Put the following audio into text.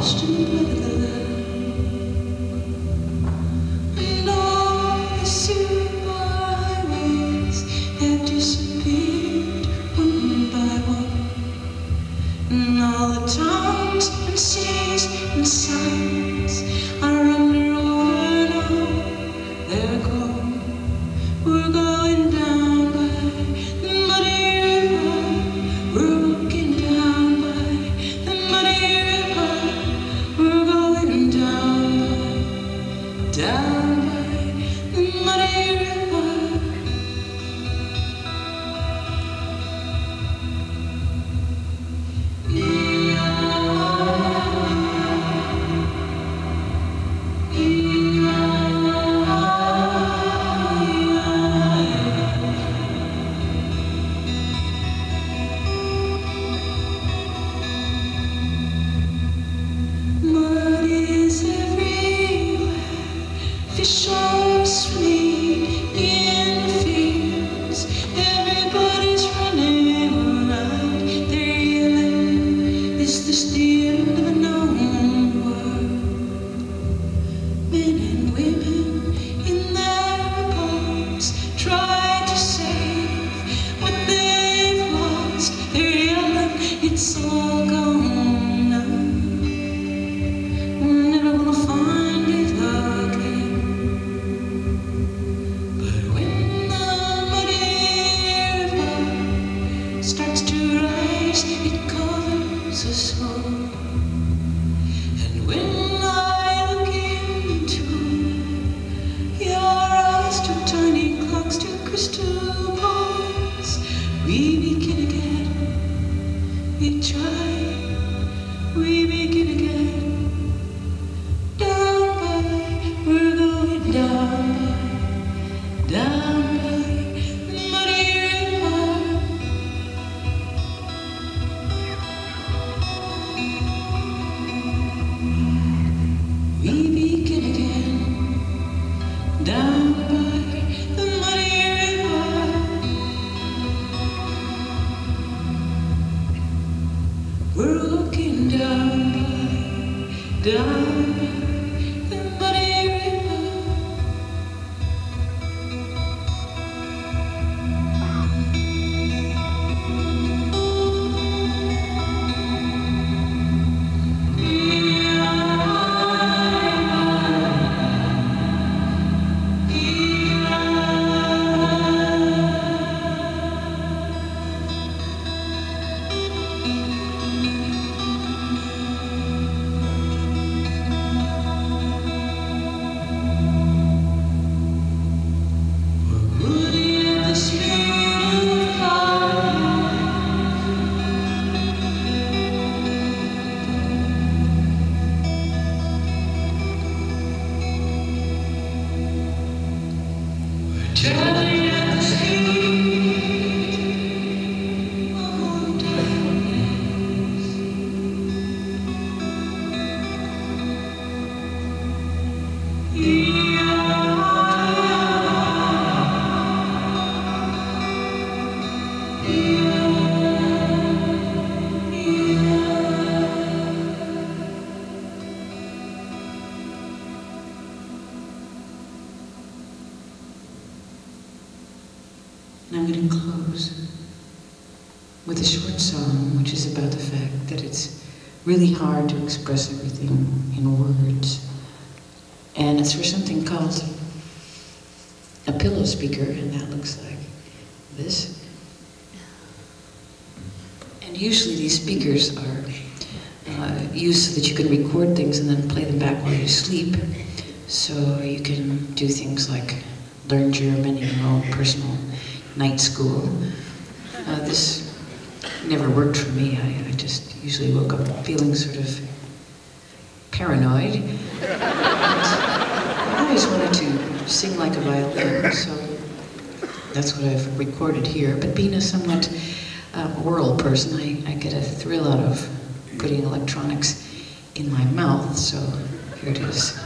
washed in the blood yelling, And I'm going to close with a short song, which is about the fact that it's really hard to express everything in words. And it's for something called a pillow speaker, and that looks like this. And usually these speakers are uh, used so that you can record things and then play them back while you sleep. So you can do things like learn German in your own personal night school. Uh, this never worked for me. I, I just usually woke up feeling sort of paranoid. I always wanted to sing like a violin, so that's what I've recorded here. But being a somewhat uh, oral person, I, I get a thrill out of putting electronics in my mouth, so Here it is.